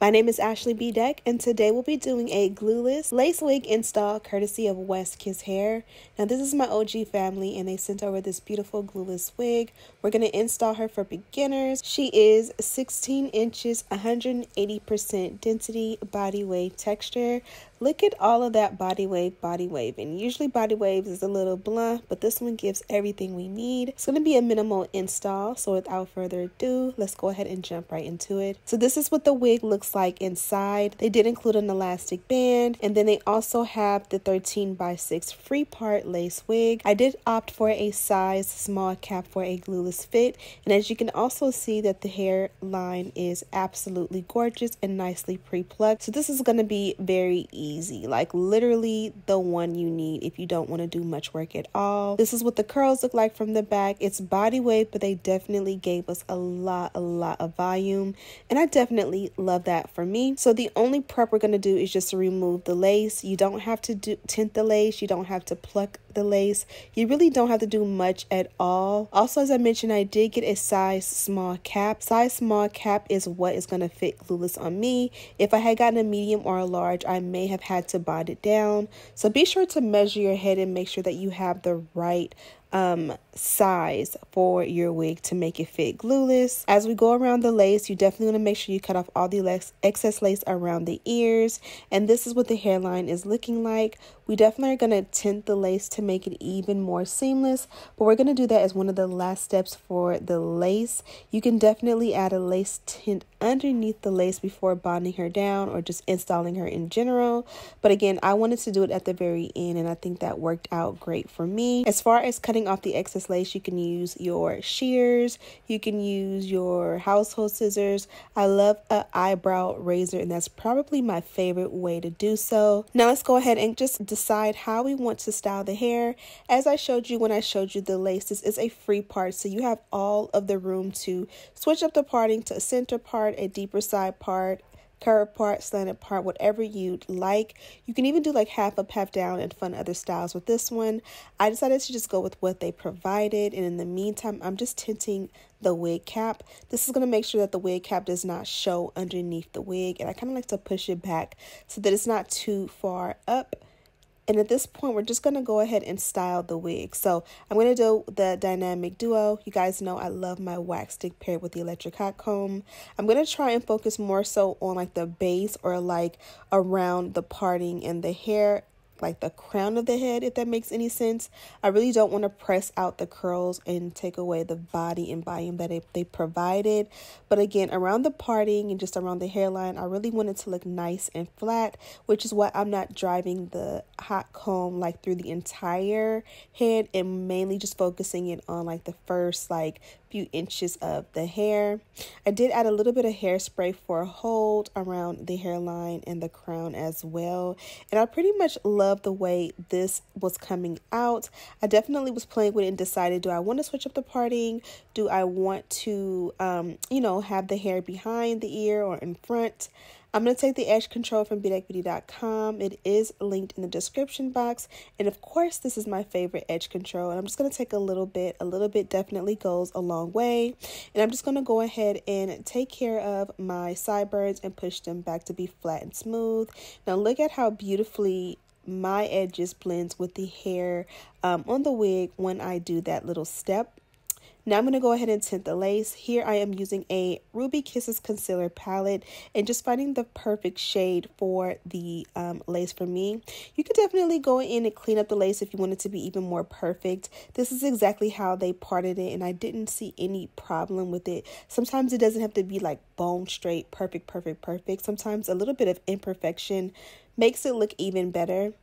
My name is Ashley Bedeck, and today we'll be doing a glueless lace wig install courtesy of West Kiss Hair. Now, this is my OG family, and they sent over this beautiful glueless wig. We're going to install her for beginners. She is 16 inches, 180% density, body wave texture. Look at all of that body wave, body wave. And usually body waves is a little blunt, but this one gives everything we need. It's going to be a minimal install. So without further ado, let's go ahead and jump right into it. So this is what the wig looks like inside. They did include an elastic band. And then they also have the 13 by 6 free part lace wig. I did opt for a size small cap for a glueless fit. And as you can also see that the hairline is absolutely gorgeous and nicely pre-plucked. So this is going to be very easy like literally the one you need if you don't want to do much work at all. This is what the curls look like from the back. It's body wave, but they definitely gave us a lot, a lot of volume. And I definitely love that for me. So the only prep we're going to do is just to remove the lace. You don't have to do tint the lace. You don't have to pluck the lace. You really don't have to do much at all. Also, as I mentioned, I did get a size small cap. Size small cap is what is going to fit glueless on me. If I had gotten a medium or a large, I may have had to bond it down. So be sure to measure your head and make sure that you have the right um, size for your wig to make it fit glueless. As we go around the lace, you definitely want to make sure you cut off all the excess lace around the ears. And this is what the hairline is looking like. We definitely are going to tint the lace to make it even more seamless, but we're going to do that as one of the last steps for the lace. You can definitely add a lace tint underneath the lace before bonding her down or just installing her in general. But again, I wanted to do it at the very end and I think that worked out great for me. As far as cutting off the excess lace, you can use your shears, you can use your household scissors. I love an eyebrow razor and that's probably my favorite way to do so. Now let's go ahead and just decide how we want to style the hair. As I showed you when I showed you the lace, this is a free part so you have all of the room to switch up the parting to a center part, a deeper side part, curved part, slanted part, whatever you'd like. You can even do like half up, half down, and fun other styles with this one. I decided to just go with what they provided, and in the meantime, I'm just tinting the wig cap. This is going to make sure that the wig cap does not show underneath the wig, and I kind of like to push it back so that it's not too far up and at this point, we're just going to go ahead and style the wig. So I'm going to do the Dynamic Duo. You guys know I love my wax stick paired with the electric hot comb. I'm going to try and focus more so on like the base or like around the parting and the hair like the crown of the head, if that makes any sense. I really don't want to press out the curls and take away the body and volume that they, they provided. But again, around the parting and just around the hairline, I really want it to look nice and flat, which is why I'm not driving the hot comb like through the entire head and mainly just focusing it on like the first like few inches of the hair. I did add a little bit of hairspray for a hold around the hairline and the crown as well. And I pretty much love the way this was coming out. I definitely was playing with it and decided, do I want to switch up the parting? Do I want to, um, you know, have the hair behind the ear or in front? I'm going to take the edge control from bedeckbeauty.com. It is linked in the description box. And of course, this is my favorite edge control. And I'm just going to take a little bit. A little bit definitely goes a long way. And I'm just going to go ahead and take care of my sideburns and push them back to be flat and smooth. Now look at how beautifully my edges blends with the hair um, on the wig when I do that little step. Now I'm going to go ahead and tint the lace. Here I am using a Ruby Kisses concealer palette and just finding the perfect shade for the um, lace for me. You could definitely go in and clean up the lace if you want it to be even more perfect. This is exactly how they parted it and I didn't see any problem with it. Sometimes it doesn't have to be like bone straight, perfect, perfect, perfect. Sometimes a little bit of imperfection makes it look even better.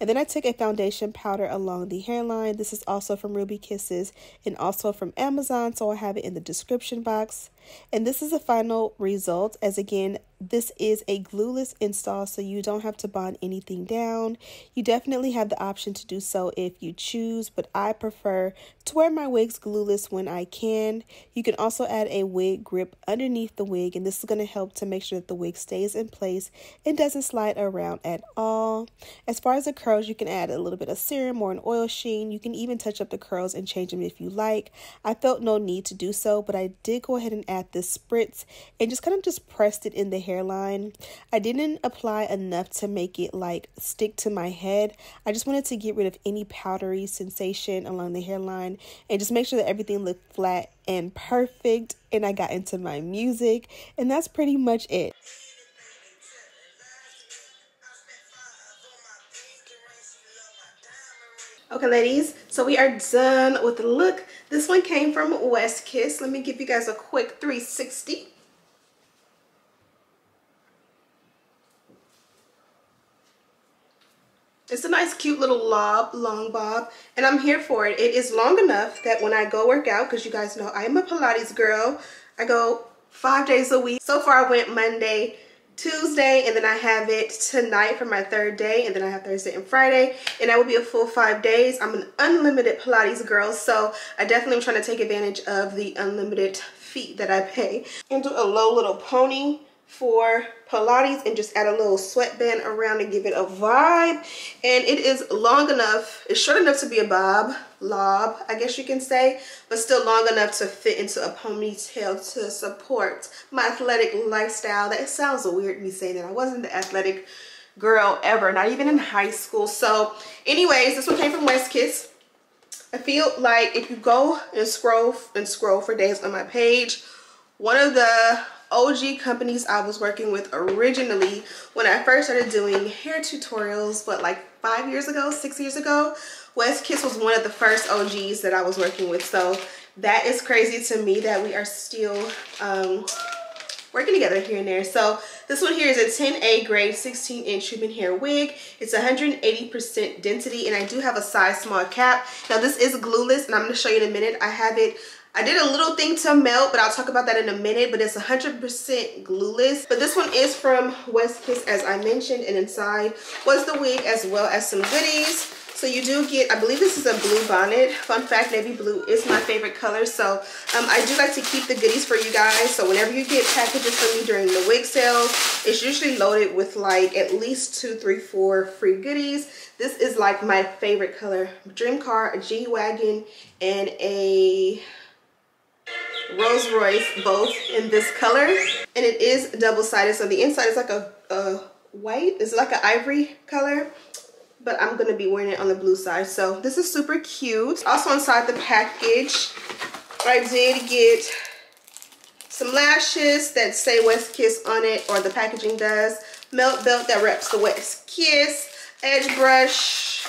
And then I took a foundation powder along the hairline. This is also from Ruby Kisses and also from Amazon, so I have it in the description box. And this is the final result as again, this is a glueless install, so you don't have to bond anything down. You definitely have the option to do so if you choose, but I prefer to wear my wigs glueless when I can. You can also add a wig grip underneath the wig, and this is going to help to make sure that the wig stays in place and doesn't slide around at all. As far as the curls, you can add a little bit of serum or an oil sheen. You can even touch up the curls and change them if you like. I felt no need to do so, but I did go ahead and add this spritz and just kind of just pressed it in the hairline. I didn't apply enough to make it like stick to my head. I just wanted to get rid of any powdery sensation along the hairline and just make sure that everything looked flat and perfect. And I got into my music and that's pretty much it. Okay, ladies, so we are done with the look. This one came from West Kiss. Let me give you guys a quick 360. It's a nice cute little lob, long bob, and I'm here for it. It is long enough that when I go work out, because you guys know I am a Pilates girl, I go five days a week. So far I went Monday, Tuesday and then I have it tonight for my third day and then I have Thursday and Friday and that will be a full five days. I'm an unlimited Pilates girl so I definitely am trying to take advantage of the unlimited fee that I pay. And do a low little pony for Pilates and just add a little sweatband around and give it a vibe. And it is long enough, it's short enough to be a bob, lob, I guess you can say, but still long enough to fit into a ponytail to support my athletic lifestyle. That sounds weird me saying that. I wasn't the athletic girl ever, not even in high school. So anyways, this one came from Westkiss. I feel like if you go and scroll and scroll for days on my page, one of the OG companies I was working with originally when I first started doing hair tutorials, but like five years ago, six years ago, West Kiss was one of the first OGs that I was working with. So that is crazy to me that we are still um, working together here and there. So this one here is a 10A grade 16 inch human hair wig. It's 180% density and I do have a size small cap. Now this is glueless and I'm to show you in a minute. I have it I did a little thing to melt, but I'll talk about that in a minute, but it's 100% glueless. But this one is from West Kiss, as I mentioned, and inside was the wig as well as some goodies. So you do get, I believe this is a blue bonnet. Fun fact, navy blue is my favorite color. So um, I do like to keep the goodies for you guys. So whenever you get packages from me during the wig sales, it's usually loaded with like at least two, three, four free goodies. This is like my favorite color. Dream car, a G-Wagon, and a Rolls Royce, both in this color. And it is double-sided, so the inside is like a, a white, it's like an ivory color but I'm gonna be wearing it on the blue side. So this is super cute. Also inside the package, I did get some lashes that say West Kiss on it, or the packaging does. Melt belt that wraps the West Kiss, Edge brush,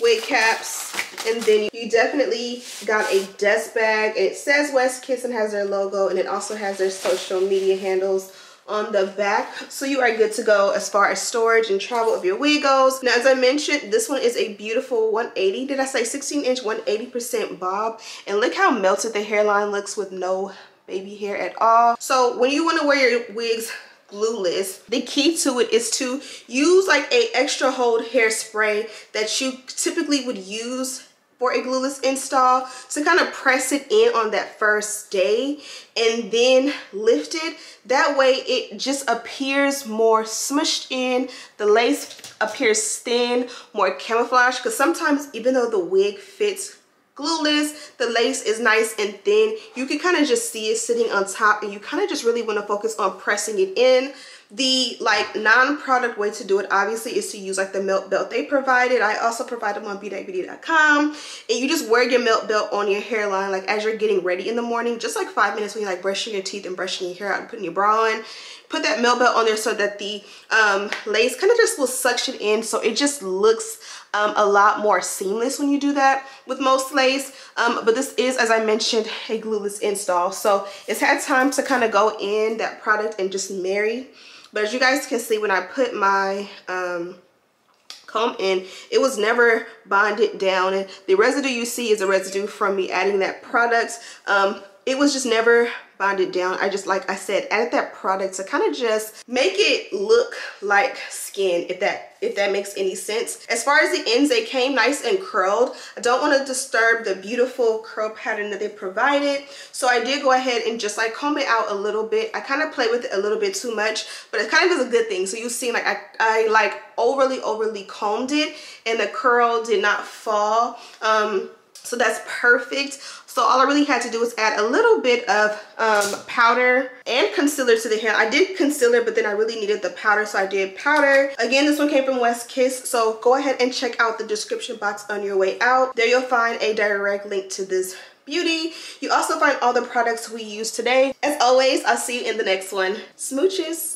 wig caps, and then you definitely got a dust bag. And it says Westkiss and has their logo, and it also has their social media handles on the back. So you are good to go as far as storage and travel of your wig goes. Now as i mentioned this one is a beautiful 180 did i say 16 inch 180 percent bob? And look how melted the hairline looks with no baby hair at all. So when you want to wear your wigs glueless. The key to it is to use like a extra hold hairspray that you typically would use for a glueless install to kind of press it in on that first day and then lift it. That way it just appears more smushed in the lace appears thin more camouflage because sometimes even though the wig fits glueless the lace is nice and thin. You can kind of just see it sitting on top and you kind of just really want to focus on pressing it in. The like non-product way to do it obviously is to use like the melt belt they provided. I also provide them on bedeckbeauty.com and you just wear your melt belt on your hairline like as you're getting ready in the morning just like five minutes when you're like brushing your teeth and brushing your hair out and putting your bra on. Put that melt belt on there so that the um, lace kind of just will suction in so it just looks um, a lot more seamless when you do that with most lace um, but this is as I mentioned a glueless install so it's had time to kind of go in that product and just marry but as you guys can see, when I put my um, comb in, it was never bonded down. And the residue you see is a residue from me adding that product. Um, it was just never bonded down. I just, like I said, added that product to kind of just make it look like skin, if that if that makes any sense. As far as the ends, they came nice and curled. I don't want to disturb the beautiful curl pattern that they provided. So I did go ahead and just like comb it out a little bit. I kind of play with it a little bit too much, but it kind of is a good thing. So you see like I, I like overly, overly combed it and the curl did not fall. Um, So that's perfect. So all I really had to do was add a little bit of um, powder and concealer to the hair. I did concealer, but then I really needed the powder, so I did powder. Again, this one came from West Kiss, so go ahead and check out the description box on your way out. There you'll find a direct link to this beauty. You also find all the products we used today. As always, I'll see you in the next one. Smooches!